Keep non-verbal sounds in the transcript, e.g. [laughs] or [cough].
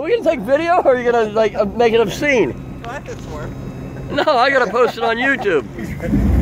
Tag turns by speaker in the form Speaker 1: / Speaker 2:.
Speaker 1: Are we gonna take video or are you gonna like uh, make it obscene?
Speaker 2: Swear.
Speaker 1: No, I gotta post it on YouTube. [laughs]